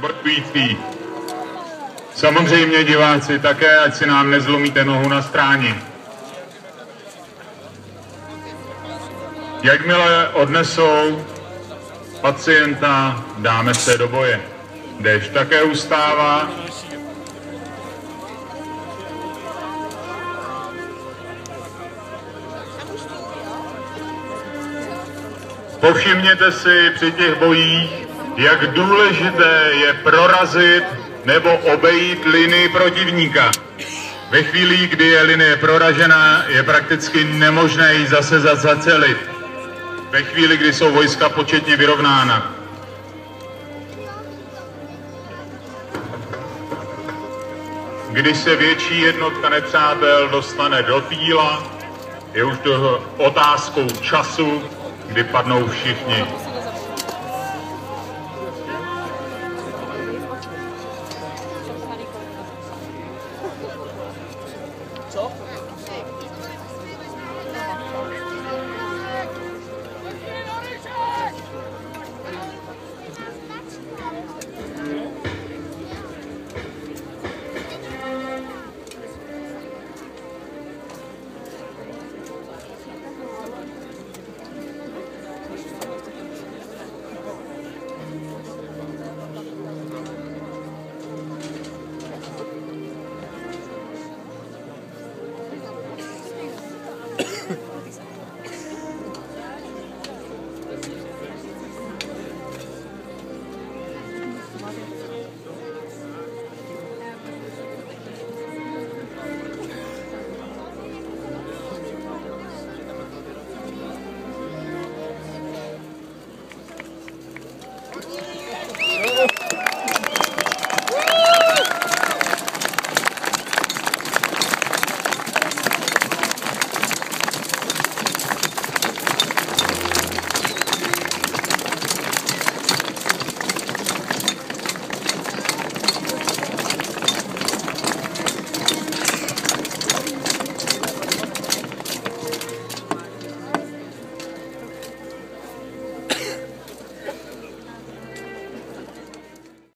bojující. Samozřejmě diváci také, ať si nám nezlomíte nohu na stráni. Jakmile odnesou pacienta, dáme se do boje. Déšť také ustává. Povšimněte si při těch bojích, jak důležité je prorazit nebo obejít linii protivníka. Ve chvíli, kdy je linie proražená, je prakticky nemožné ji zase zacelit. Ve chvíli, kdy jsou vojska početně vyrovnána. Když se větší jednotka nepřátel dostane do týla, je už to otázkou času, kdy padnou všichni. 그러 면.